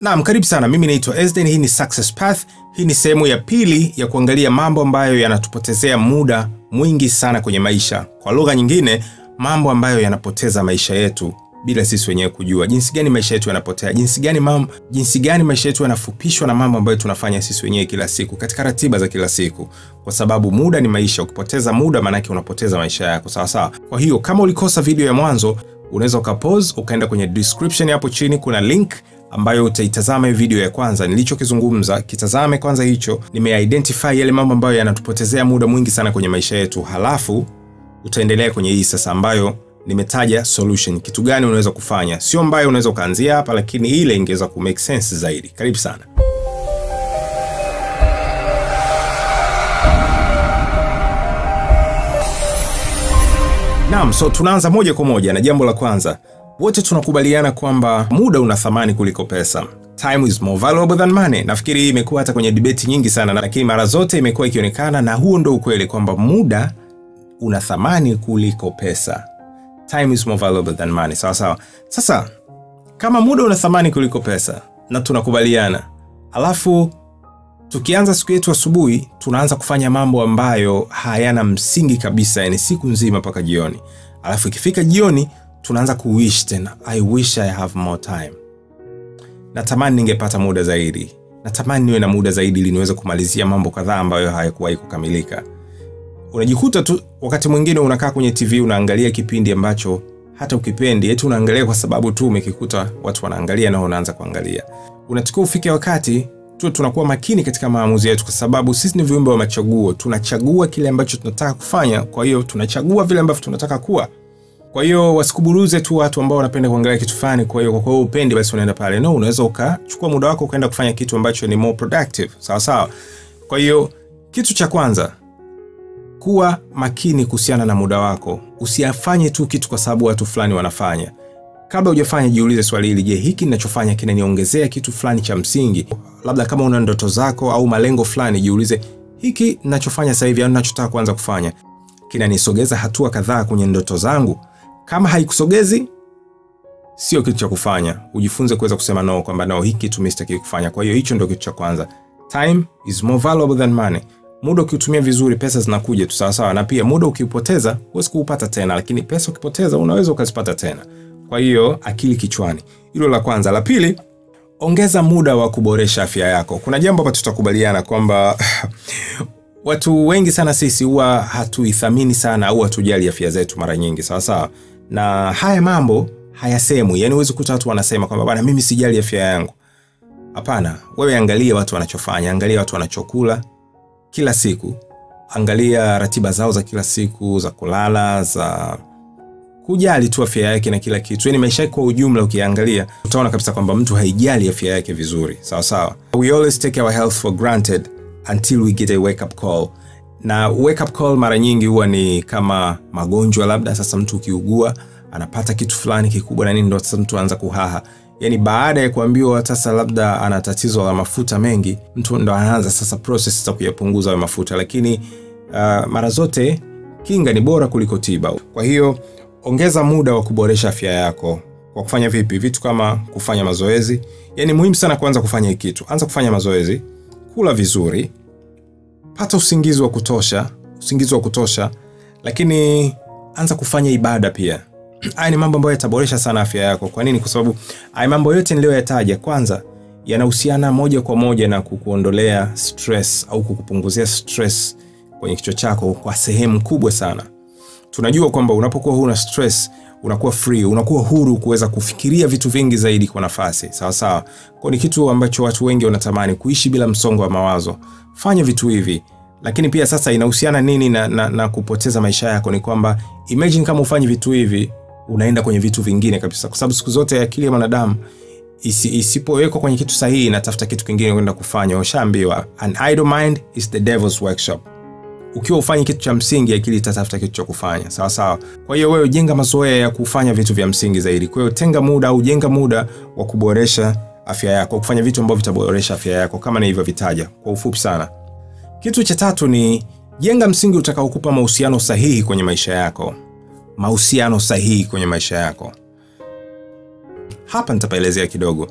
Naam, karibu sana. Mimi naitwa Esden. Hii ni Success Path. Hii ni sehemu ya pili ya kuangalia mambo ambayo yanatupotezea muda mwingi sana kwenye maisha. Kwa lugha nyingine, mambo ambayo yanapoteza maisha yetu bila sisi wenyewe kujua. Jinsi gani maisha yetu yanapotea, jinsi gani mam, jinsi gani maisha yetu yanafupishwa na mambo ambayo tunafanya sisi wenyewe kila siku katika ratiba za kila siku, kwa sababu muda ni maisha. Ukipoteza muda, maanake unapoteza maisha yako, sawa sawa. Kwa hiyo kama ulikosa video ya mwanzo, unaweza ukapause ukaenda kwenye description hapo chini, kuna link ambayo utaitazama video ya kwanza nilichokizungumza. Kitazame kwanza hicho, nimeidentify yale mambo ambayo yanatupotezea muda mwingi sana kwenye maisha yetu, halafu utaendelea kwenye hii sasa ambayo nimetaja solution, kitu gani unaweza kufanya. Sio mbaya, unaweza ukaanzia hapa, lakini ile ingeweza ku make sense zaidi. Karibu sana. Naam, so tunaanza moja kwa moja na jambo la kwanza. Wote tunakubaliana kwamba muda una thamani kuliko pesa. Time is more valuable than money. Nafikiri hii imekuwa hata kwenye dibeti nyingi sana, lakini mara zote imekuwa ikionekana, na huo ndo ukweli kwamba muda una thamani kuliko pesa. Time is more valuable than money. Sawa sawa. Sasa kama muda una thamani kuliko pesa na tunakubaliana, alafu tukianza siku yetu asubuhi tunaanza kufanya mambo ambayo hayana msingi kabisa, yani siku nzima mpaka jioni, alafu ikifika jioni tunaanza kuwish tena, I wish I have more time. Natamani ningepata muda zaidi, natamani niwe na muda zaidi ili niweze kumalizia mambo kadhaa ambayo hayakuwahi kukamilika. Unajikuta tu wakati mwingine unakaa kwenye TV unaangalia kipindi ambacho hata ukipendi, eti unaangalia kwa sababu tu umekikuta watu wanaangalia na unaanza kuangalia. Unatakiwa ufike wakati tu tunakuwa makini katika maamuzi yetu, kwa sababu sisi ni viumbe wa machaguo. Tunachagua kile ambacho tunataka kufanya, kwa hiyo tunachagua vile ambavyo tunataka kuwa. Kwa hiyo wasikuburuze tu watu ambao wanapenda kuangalia kitu fulani. Kwa hiyo kwa upendi, basi unaenda pale. No, unaweza ukachukua muda wako ukaenda kufanya kitu ambacho ni more productive, sawa sawa. Kwa hiyo kitu cha kwanza, kuwa makini kuhusiana na muda wako. Usiyafanye tu kitu kwa sababu watu fulani wanafanya. Kabla hujafanya, jiulize swali hili: je, hiki ninachofanya kinaniongezea kitu fulani cha msingi? Labda kama una ndoto zako au malengo fulani, jiulize, hiki ninachofanya sasa hivi au ninachotaka kuanza kufanya kinanisogeza hatua kadhaa kwenye ndoto zangu? Kama haikusogezi, sio kitu cha kufanya. Ujifunze kuweza kusema no, kwamba no, hiki kitu mimi sitaki kufanya. Kwa hiyo hicho ndio kitu cha kwanza. Time is more valuable than money. Muda ukiutumia vizuri, pesa zinakuja tu sawa sawa, na pia muda ukiupoteza huwezi kuupata tena, lakini pesa ukipoteza unaweza ukazipata tena. Kwa hiyo akili kichwani, hilo la kwanza. La pili, ongeza muda wa kuboresha afya yako. Kuna jambo hapa tutakubaliana kwamba watu wengi sana sisi huwa hatuithamini sana au hatujali afya zetu mara nyingi, sawasawa sawa, na haya mambo hayasemwi. Yani huwezi kukuta watu wanasema kwamba bwana, mimi sijali afya yangu. Hapana, wewe angalia watu wanachofanya, angalia watu wanachokula kila siku, angalia ratiba zao za kila siku za kulala, za kujali tu afya yake na kila kitu, yani maisha yake kwa ujumla. Ukiangalia utaona kabisa kwamba mtu haijali afya yake vizuri, sawa sawa. We always take our health for granted until we get a wake up call, na wake up call mara nyingi huwa ni kama magonjwa, labda sasa mtu ukiugua anapata kitu fulani kikubwa na nini, ndo sasa mtu anaanza kuhaha Yani baada ya kuambiwa sasa labda ana tatizo la mafuta mengi, mtu ndo anaanza sasa process za kuyapunguza hayo mafuta, lakini uh, mara zote kinga ni bora kuliko tiba. Kwa hiyo ongeza muda wa kuboresha afya yako kwa kufanya vipi? Vitu kama kufanya mazoezi. Yani muhimu sana kuanza kufanya hii kitu, anza kufanya mazoezi, kula vizuri, pata usingizi wa kutosha, usingizi wa kutosha, lakini anza kufanya ibada pia. Haya ni mambo ambayo yataboresha sana afya yako. Kwa nini? Kwa sababu haya mambo yote niliyoyataja, kwanza yanahusiana moja kwa moja na kukuondolea stress au kukupunguzia stress kwenye kichwa chako kwa sehemu kubwa sana. Tunajua kwamba unapokuwa huna stress unakuwa free, unakuwa huru kuweza kufikiria vitu vingi zaidi kwa nafasi sawa sawa. Kwa ni kitu ambacho watu wengi wanatamani kuishi bila msongo wa mawazo. Fanya vitu hivi lakini pia sasa inahusiana nini na, na, na kupoteza maisha yako? Ni kwamba imagine kama ufanye vitu hivi unaenda kwenye vitu vingine kabisa, kwa sababu siku zote akili ya mwanadamu isi, isipowekwa kwenye kitu sahihi inatafuta kitu kingine kwenda kufanya. Ushaambiwa an idle mind is the devil's workshop. Ukiwa ufanye kitu cha msingi, akili itatafuta kitu cha kufanya sawa sawa. Kwa hiyo wewe jenga mazoea ya kufanya vitu vya msingi zaidi. Kwa hiyo tenga muda au jenga muda wa kuboresha afya yako, kufanya vitu ambavyo vitaboresha afya yako kama nilivyovitaja kwa ufupi sana. Kitu cha tatu ni jenga msingi utakaokupa mahusiano sahihi kwenye maisha yako. Mahusiano sahihi kwenye maisha yako. Hapa nitapaelezea kidogo.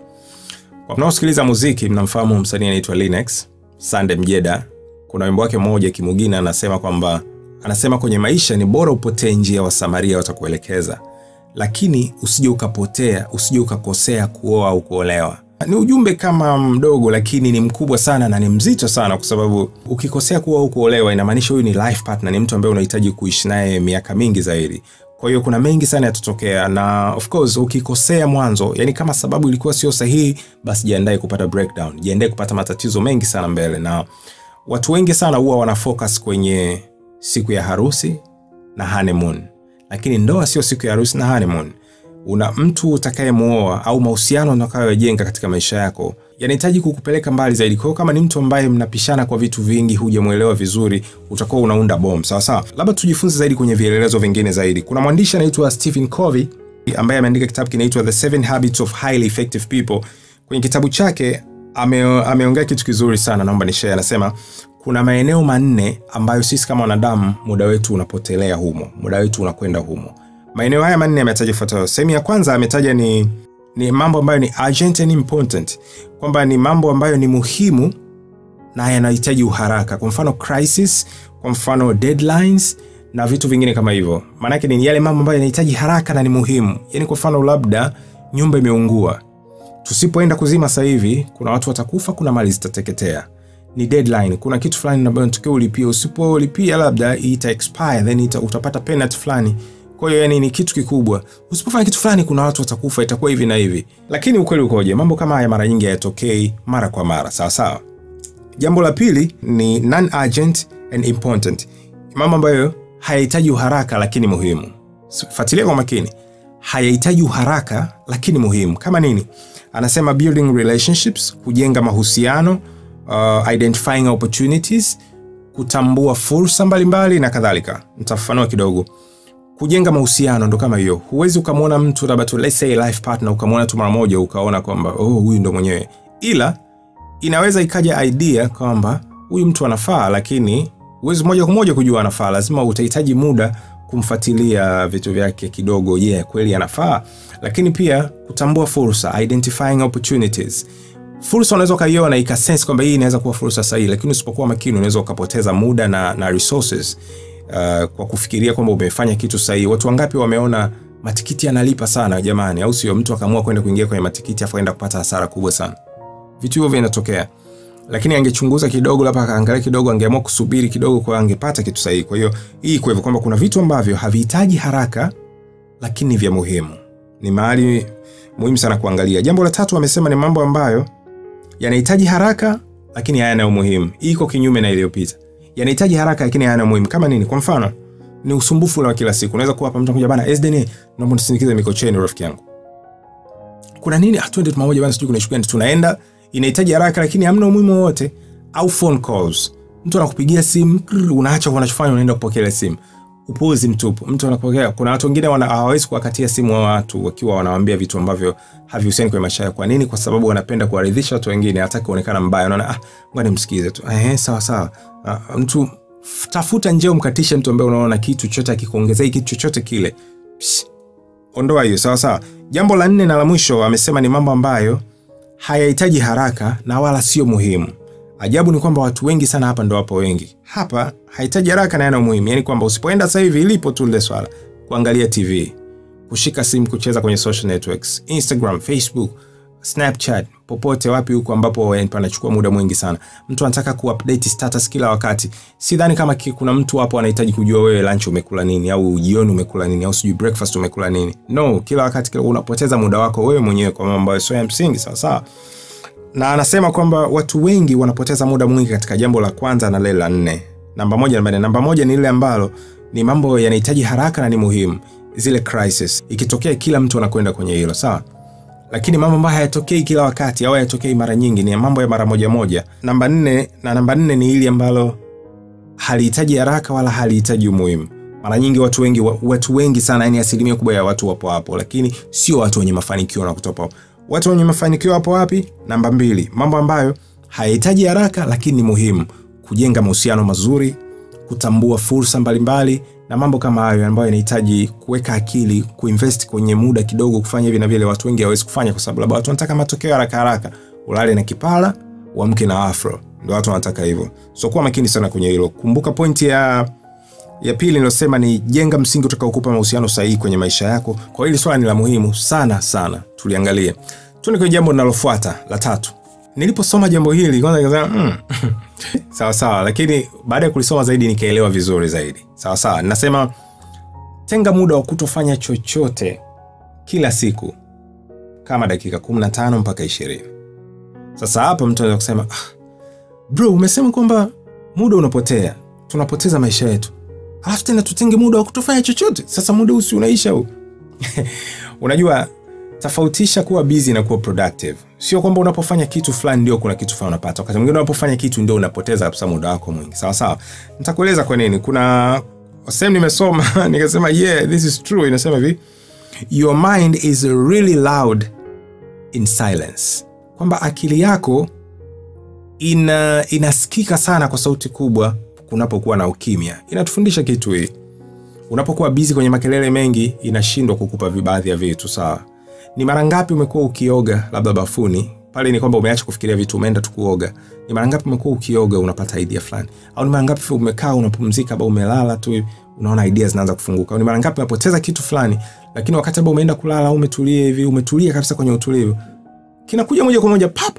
Kwa mnaosikiliza muziki, mnamfahamu msanii anaitwa Linux Sande Mjeda. Kuna wimbo wake mmoja Kimugina anasema kwamba anasema kwenye maisha ni bora upotee njia wasamaria watakuelekeza, lakini usije ukapotea, usije ukakosea kuoa au kuolewa. Ni ujumbe kama mdogo, lakini ni mkubwa sana na ni mzito sana, kwa sababu ukikosea kuoa au kuolewa inamaanisha huyu ni life partner, ni mtu ambaye unahitaji kuishi naye miaka mingi zaidi. Kwa hiyo kuna mengi sana yatatokea, na of course ukikosea mwanzo, yani kama sababu ilikuwa sio sahihi, basi jiandae kupata breakdown, jiandae kupata matatizo mengi sana mbele. Na watu wengi sana huwa wana focus kwenye siku ya harusi na honeymoon, lakini ndoa sio siku ya harusi na honeymoon. Una mtu utakayemuoa au mahusiano utakayojenga katika maisha yako yanahitaji kukupeleka mbali zaidi. Kwa kama ni mtu ambaye mnapishana kwa vitu vingi, hujamuelewa vizuri, utakuwa unaunda bomu. Sawa sawa, labda tujifunze zaidi kwenye vielelezo vingine zaidi. Kuna mwandishi anaitwa Stephen Covey ambaye ameandika kitabu kinaitwa The Seven Habits of Highly Effective People. Kwenye kitabu chake ame, ameongea kitu kizuri sana, naomba nishare. Anasema kuna maeneo manne ambayo sisi kama wanadamu muda wetu unapotelea humo, muda wetu unakwenda humo. Maeneo haya manne ametaja ifuatayo. Sehemu ya kwanza ametaja ni, ni mambo ambayo ni and important, kwamba ni mambo ambayo ni muhimu na yanahitaji uharaka, kwa mfano crisis, kwa mfano deadlines na vitu vingine kama hivyo. Maanake ni yale mambo ambayo yanahitaji haraka na ni muhimu. Yani kwa mfano labda nyumba imeungua, tusipoenda kuzima sasa hivi, kuna watu watakufa, kuna mali zitateketea. Ni deadline, kuna kitu fulani unatakiwa ulipie. Usipolipia labda ita expire, then ita, utapata penalty fulani. Kwa hiyo yani ni kitu kikubwa. Usipofanya kitu fulani, kuna watu watakufa, itakuwa hivi na hivi. Lakini ukweli ukoje? Mambo kama haya mara nyingi hayatokei mara kwa mara, sawa sawa. Jambo la pili ni non urgent and important, mambo ambayo hayahitaji uharaka lakini muhimu. Fuatilia kwa makini, hayahitaji uharaka lakini muhimu. Kama nini? Anasema building relationships, kujenga mahusiano, uh, identifying opportunities, kutambua fursa mbalimbali na kadhalika. Nitafafanua kidogo. Kujenga mahusiano ndo kama hiyo. Huwezi ukamwona mtu labda tu let's say life partner, ukamwona tu mara moja ukaona kwamba oh, huyu ndo mwenyewe, ila inaweza ikaja idea kwamba huyu mtu anafaa, lakini huwezi moja kwa moja kujua anafaa. Lazima utahitaji muda kumfuatilia vitu vyake kidogo. Je, yeah, kweli anafaa? Lakini pia kutambua fursa, identifying opportunities. Fursa unaweza ukaiona ikasense kwamba hii inaweza kuwa fursa sahihi, lakini usipokuwa makini unaweza ukapoteza muda na, na resources uh, kwa kufikiria kwamba umefanya kitu sahihi. Watu wangapi wameona matikiti yanalipa sana jamani, au sio? Mtu akaamua kwenda kuingia kwenye matikiti afu aenda kupata hasara kubwa sana. Vitu hivyo vinatokea, lakini angechunguza kidogo, labda akaangalia kidogo, angeamua kusubiri kidogo, kwa angepata kitu sahihi. Kwa hiyo hii kwa hivyo kwamba kuna vitu ambavyo havihitaji haraka, lakini vya muhimu, ni mahali muhimu sana kuangalia. Jambo la tatu amesema ni mambo ambayo yanahitaji haraka lakini hayana umuhimu. Iko kinyume na iliyopita. Yanahitaji haraka lakini hayana umuhimu. Kama nini? Kwa mfano ni usumbufu wa kila siku. Unaweza kuwa hapa mtu anakuja bana, SDN, naomba nisindikize Mikocheni rafiki yangu. Kuna nini? Atuende tumoja pamoja bana, sijui kuna shughuli tunaenda. Inahitaji haraka lakini hamna umuhimu wowote Au phone calls. Mtu anakupigia simu, unaacha unachofanya unaenda kupokea simu. Upuuzi mtupu. Mtu anapokea. Kuna watu wengine hawawezi kuwakatia simu wa watu wakiwa wanawambia vitu ambavyo havihusiani kwenye maisha yao. Kwa nini? Kwa sababu wanapenda kuwaridhisha watu wengine, hata kuonekana mbaya. Unaona, ah, ngoja nimsikize tu. Eh, sawa sawa. Ah, mtu tafuta njia umkatishe mtu ambaye unaona kitu chochote akikuongezea kitu chochote kile. Psh, ondoa hiyo, sawa sawa. Jambo la nne na la mwisho amesema ni mambo ambayo hayahitaji haraka na wala sio muhimu. Ajabu ni kwamba watu wengi sana hapa ndo wapo wengi. Hapa hahitaji haraka na yana umuhimu. yani kwamba usipoenda sasa hivi ilipo tu lile swala. Kuangalia TV, kushika simu, kucheza kwenye social networks, Instagram, Facebook, Snapchat, popote wapi huko ambapo panachukua muda mwingi sana. Mtu anataka kuupdate status kila wakati. Sidhani kama kuna mtu hapo anahitaji kujua wewe lunch umekula nini au jioni umekula nini au sijui breakfast umekula nini. No, kila wakati kila unapoteza muda wako wewe mwenyewe kwa mambo ambayo sio ya msingi sawa sawa. Na anasema kwamba watu wengi wanapoteza muda mwingi katika jambo la kwanza na lile la nne. Namba moja namba nne. Namba moja ni ile ambalo ni mambo yanahitaji haraka na ni muhimu. Zile crisis. Ikitokea kila mtu anakwenda kwenye hilo, sawa? Lakini mambo ambayo hayatokei kila wakati au hayatokei mara nyingi ni mambo ya mara moja moja. Namba nne na namba nne ni hili ambalo halihitaji haraka wala halihitaji umuhimu. Mara nyingi watu wengi watu wengi sana, yani asilimia kubwa ya watu wapo hapo, lakini sio watu wenye mafanikio na kutopa. Watu wenye mafanikio wapo wapi? Namba mbili, mambo ambayo hayahitaji haraka lakini ni muhimu: kujenga mahusiano mazuri, kutambua fursa mbalimbali na mambo kama hayo ambayo yanahitaji kuweka akili, kuinvest kwenye muda kidogo, kufanya hivi na vile. Watu wengi hawawezi kufanya kwa sababu labda watu wanataka matokeo haraka haraka. ulale na kipala uamke na afro ndio watu wanataka hivyo so kuwa makini sana kwenye hilo kumbuka pointi ya ya pili nilosema ni jenga msingi utakaokupa mahusiano sahihi kwenye maisha yako kwa hili swala ni la muhimu sana sana tuliangalie tuende kwenye jambo linalofuata la tatu niliposoma jambo hili kwanza nikasema mm. sawa sawa. Lakini baada ya kulisoma zaidi nikaelewa vizuri zaidi. Sawa sawa. Nasema tenga muda wa kutofanya chochote kila siku kama dakika 15 mpaka 20 sasa hapa mtu anaweza kusema ah, bro umesema kwamba muda unapotea. Tunapoteza maisha yetu. Alafu tena tutenge muda wa kutofanya chochote. Sasa muda usi unaisha huu. Unajua tofautisha kuwa busy na kuwa productive. Sio kwamba unapofanya kitu fulani ndio kuna kitu fulani unapata. Wakati mwingine unapofanya kitu ndio unapoteza kabisa muda wako mwingi. Sawa sawa. Nitakueleza kwa nini. Kuna sehemu nimesoma nikasema yeah this is true. Inasema hivi your mind is really loud in silence. Kwamba akili yako ina inasikika sana kwa sauti kubwa kunapokuwa na ukimya. Inatufundisha kitu hii. Unapokuwa bizi kwenye makelele mengi inashindwa kukupa baadhi ya vitu sawa ni mara ngapi umekuwa ukioga labda bafuni? Pale ni kwamba umeacha kufikiria vitu umeenda tu kuoga. Ni mara ngapi umekuwa ukioga unapata idea fulani? Au ni mara ngapi umekaa unapumzika au umelala tu unaona idea zinaanza kufunguka? Au ni mara ngapi unapoteza kitu fulani lakini wakati ambao umeenda kulala au umetulia hivi umetulia kabisa kwenye utulivu kinakuja moja kwa moja pap!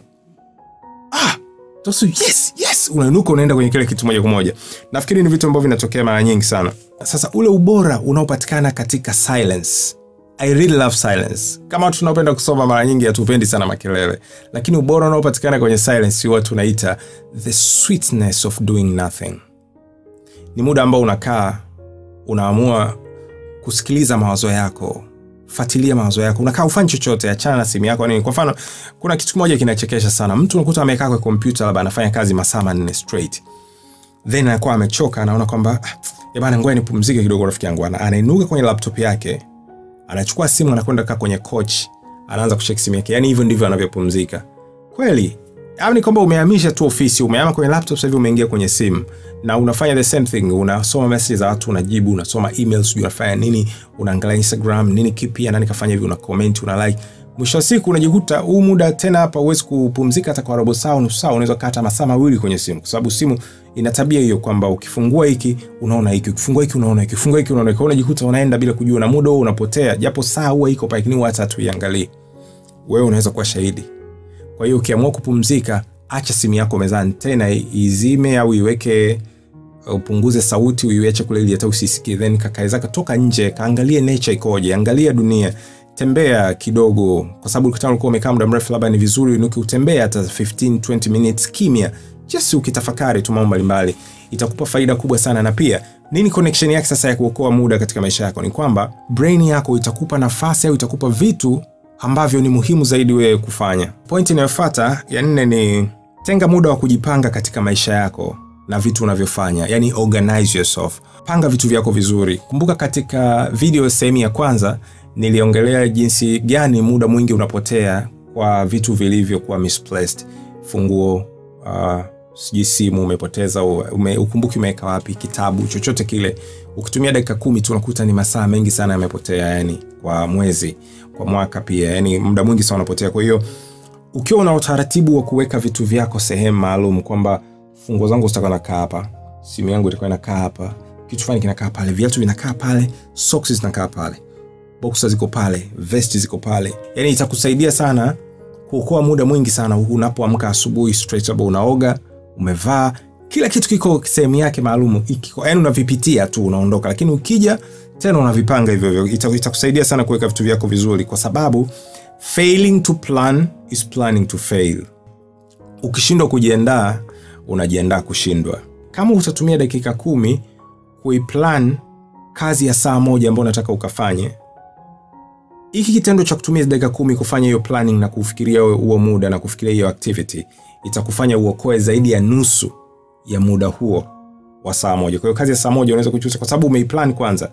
Ah! Tosu, yes yes! Unainuka unaenda kwenye kile kitu moja kwa moja. Nafikiri ni vitu ambavyo vinatokea mara nyingi sana. Sasa ule ubora unaopatikana katika silence I really love silence. Kama tunapenda kusoma mara nyingi hatupendi sana makelele, lakini ubora unaopatikana kwenye silence huwa tunaita the sweetness of doing nothing. Ni muda ambao unakaa unaamua kusikiliza mawazo yako, fuatilia mawazo yako, unakaa ufanyi chochote, achana na simu yako nini. Kwa mfano, kuna kitu kimoja kinachekesha sana, mtu unakuta amekaa kwa kompyuta, labda anafanya kazi masaa manne straight, then anakuwa amechoka, anaona kwamba "Ah, bana, ngoja nipumzike kidogo. Rafiki yangu ana- anainuka kwenye laptop yake anachukua simu anakwenda kaa kwenye coach. Anaanza kucheki simu yake. Yani hivyo ndivyo anavyopumzika. Kweli au ni kwamba umehamisha tu ofisi umehama kwenye laptop sasa hivi umeingia kwenye simu. Na unafanya the same thing. Unasoma message za watu unajibu unasoma emails sijui unafanya nini unaangalia instagram nini kipya nani kafanya hivi una comment una like. Mwisho wa siku unajikuta huu muda tena hapa huwezi kupumzika hata kwa robo saa nusu saa unaweza kata masaa mawili kwenye simu. Kwa sababu simu ina tabia hiyo kwamba ukifungua hiki unaona hiki ukifungua hiki unaona hiki ukifungua hiki unaona hiki. Unajikuta unaenda bila kujua na muda huo unapotea. Japo saa huwa iko pale lakini hata tuiangalie wewe unaweza kuwa shahidi. Kwa hiyo ukiamua kupumzika acha simu yako mezani. Tena izime au iweke upunguze sauti uiache kule ili hata usisikie. Then kakae zaka toka nje kaangalie nature ikoje angalia dunia. Tembea kidogo. Kwa sababu ukitaka ulikuwa umekaa muda mrefu labda ni vizuri unuki utembea hata 15 20 minutes kimya just ukitafakari tu mambo mbalimbali itakupa faida kubwa sana. Na pia nini connection yake sasa ya kuokoa muda katika maisha yako? Ni kwamba brain yako itakupa nafasi au itakupa vitu ambavyo ni muhimu zaidi wewe kufanya. Pointi inayofuata ya nne ni tenga muda wa kujipanga katika maisha yako na vitu unavyofanya. Yani organize yourself. Panga vitu vyako vizuri. Kumbuka katika video sehemu ya kwanza niliongelea jinsi gani muda mwingi unapotea kwa vitu vilivyokuwa misplaced. Funguo uh, sijui simu umepoteza ume, ukumbuki umeweka wapi kitabu chochote kile. Ukitumia dakika kumi tu unakuta ni masaa mengi sana yamepotea yani kwa mwezi kwa mwaka pia yani muda mwingi sana unapotea. Kwa hiyo ukiwa una utaratibu wa kuweka vitu vyako sehemu maalum kwamba funguo zangu zitakuwa nakaa hapa simu yangu itakuwa inakaa hapa kitu fulani kinakaa pale viatu vinakaa pale socks zinakaa pale boksa ziko pale vesti ziko pale. Yani itakusaidia sana kuokoa muda mwingi sana unapoamka asubuhi straight up unaoga umevaa kila kitu kiko sehemu yake maalum yani unavipitia tu unaondoka. Lakini ukija tena unavipanga hivyo hivyo. Itakusaidia Ita- sana kuweka vitu vyako vizuri kwa sababu failing to plan is planning to fail. Ukishindwa kujiandaa unajiandaa kushindwa. Kama utatumia dakika kumi kuiplan kazi ya saa moja ambayo unataka ukafanye hiki kitendo cha kutumia dakika kumi kufanya hiyo planning na kufikiria huo muda na kufikiria hiyo activity itakufanya uokoe zaidi ya nusu ya muda huo wa saa moja. Kwa hiyo kazi ya saa moja unaweza kuchusa kwa sababu umeiplan kwanza.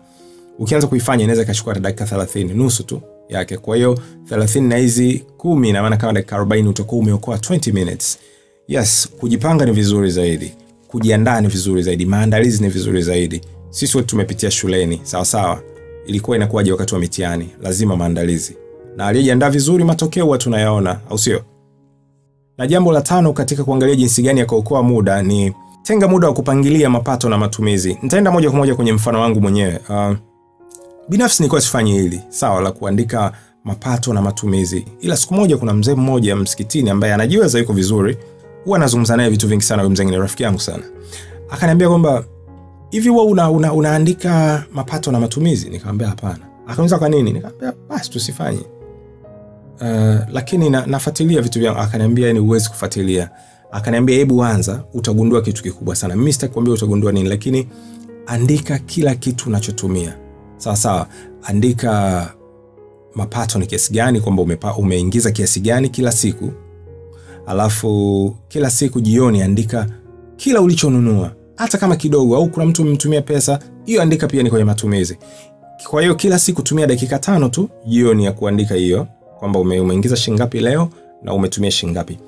Ukianza kuifanya inaweza ikachukua hata dakika 30 nusu tu yake. Kwa hiyo 30 na hizi kumi na maana kama dakika 40 utakuwa umeokoa 20 minutes. Yes kujipanga ni vizuri zaidi. Kujiandaa ni vizuri zaidi. Maandalizi ni vizuri zaidi. Sisi wote tumepitia shuleni sawa sawa. Ilikuwa inakuwaje wakati wa mitihani? Lazima maandalizi. Na aliyejiandaa vizuri matokeo huwa tunayaona au sio Na jambo la tano katika kuangalia jinsi gani ya kuokoa muda ni tenga muda wa kupangilia mapato na matumizi. Nitaenda moja kwa moja kwenye mfano wangu mwenyewe. Uh, binafsi nilikuwa sifanyi hili sawa la kuandika mapato na matumizi, ila siku moja kuna mzee mmoja msikitini ambaye anajiweza, yuko vizuri, huwa anazungumza naye vitu vingi sana. Huyo mzee ni rafiki yangu sana, akaniambia kwamba hivi wewe una, una, unaandika mapato na matumizi? Nikamwambia hapana. Akaniuliza kwa nini? Nikamwambia basi tusifanye. Uh, lakini na, nafuatilia vitu vyangu. Akaniambia ni uwezi kufuatilia. Akaniambia hebu anza, utagundua kitu kikubwa sana. Mimi sitaki kuambia utagundua nini, lakini andika kila kitu unachotumia sawa sawa. Andika mapato ni kiasi gani, kwamba umeingiza kiasi gani kila siku, alafu kila siku jioni andika kila ulichonunua hata kama kidogo, au kuna mtu umemtumia pesa hiyo, andika pia ni kwenye matumizi. Kwa hiyo kila siku tumia dakika tano tu jioni ya kuandika hiyo, kwamba ume, umeingiza shingapi leo na umetumia shingapi.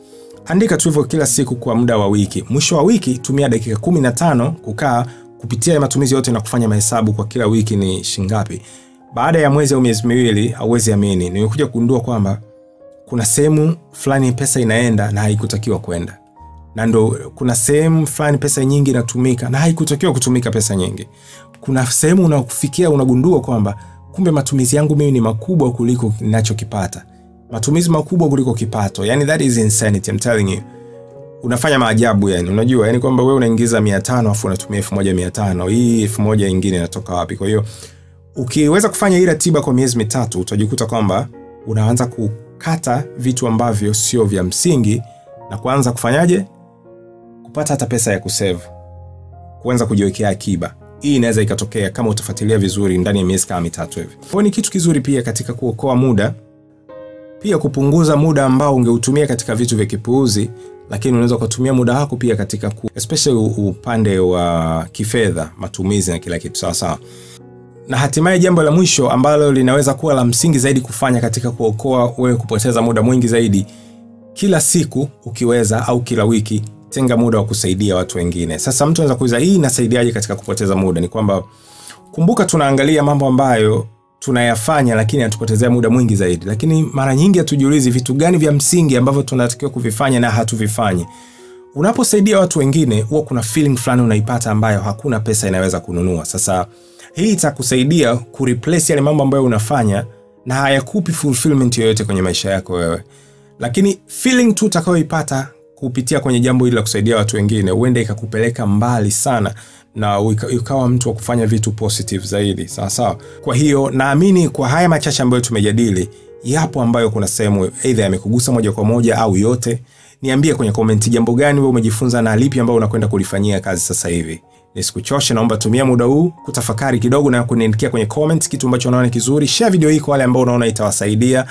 Andika tu hivyo kila siku kwa muda wa wiki. Mwisho wa wiki tumia dakika kumi na tano kukaa kupitia matumizi yote na kufanya mahesabu kwa kila wiki ni shingapi. Baada ya mwezi au miezi miwili, hauwezi amini, nimekuja kugundua kwamba kuna sehemu fulani pesa inaenda na haikutakiwa kwenda na ndo kuna sehemu fulani pesa nyingi inatumika na haikutakiwa kutumika pesa nyingi. Kuna sehemu unakufikia unagundua kwamba kumbe matumizi yangu mimi ni makubwa kuliko ninachokipata, matumizi makubwa kuliko kipato. Yani that is insanity, I'm telling you. Unafanya maajabu yani, unajua yani kwamba wewe unaingiza 500 afu unatumia 1500 hii 1000 nyingine inatoka wapi? Kwa hiyo ukiweza kufanya hii ratiba kwa miezi mitatu utajikuta kwamba unaanza kukata vitu ambavyo sio vya msingi na kuanza kufanyaje kupata hata pesa ya kusave, kuanza kujiwekea akiba. Hii inaweza ikatokea kama utafuatilia vizuri ndani ya miezi kama mitatu hivi. Kwa ni kitu kizuri pia katika kuokoa muda, pia kupunguza muda ambao ungeutumia katika vitu vya kipuuzi, lakini unaweza kutumia muda wako pia katika ku, especially upande wa kifedha, matumizi na kila kitu sawa sawa. Na hatimaye jambo la mwisho ambalo linaweza kuwa la msingi zaidi kufanya katika kuokoa wewe kupoteza muda mwingi zaidi, kila siku ukiweza, au kila wiki tenga muda wa kusaidia watu wengine. Sasa mtu anaweza kuuliza hii inasaidiaje katika kupoteza muda? Ni kwamba kumbuka, tunaangalia mambo ambayo tunayafanya lakini hatupotezea muda mwingi zaidi, lakini mara nyingi hatujiulizi vitu gani vya msingi ambavyo tunatakiwa kuvifanya na hatuvifanyi. Unaposaidia watu wengine, huwa kuna feeling fulani unaipata ambayo hakuna pesa inaweza kununua. Sasa hii itakusaidia kureplace yale mambo ambayo unafanya na hayakupi fulfillment yoyote kwenye maisha yako wewe, lakini feeling tu utakayoipata kupitia kwenye jambo hili la kusaidia watu wengine huenda ikakupeleka mbali sana na ukawa mtu wa kufanya vitu positive zaidi. Sawa sawa. Kwa hiyo naamini kwa haya machache ambayo tumejadili, yapo ambayo kuna sehemu aidha yamekugusa moja kwa moja au yote. Niambie kwenye komenti jambo gani wewe umejifunza na lipi ambayo unakwenda kulifanyia kazi sasa hivi. Nisikuchoshe, naomba tumia muda huu kutafakari kidogo na kuniandikia kwenye comment kitu ambacho unaona kizuri. Share video hii kwa wale ambao unaona itawasaidia.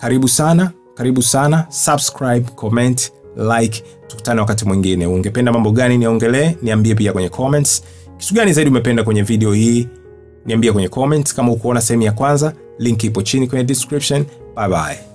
Karibu sana, karibu sana. Subscribe, comment like tukutane wakati mwingine. Ungependa mambo gani niongelee? Niambie pia kwenye comments. Kitu gani zaidi umependa kwenye video hii? Niambie kwenye comments. Kama ukuona sehemu ya kwanza, link ipo chini kwenye description. Bye bye.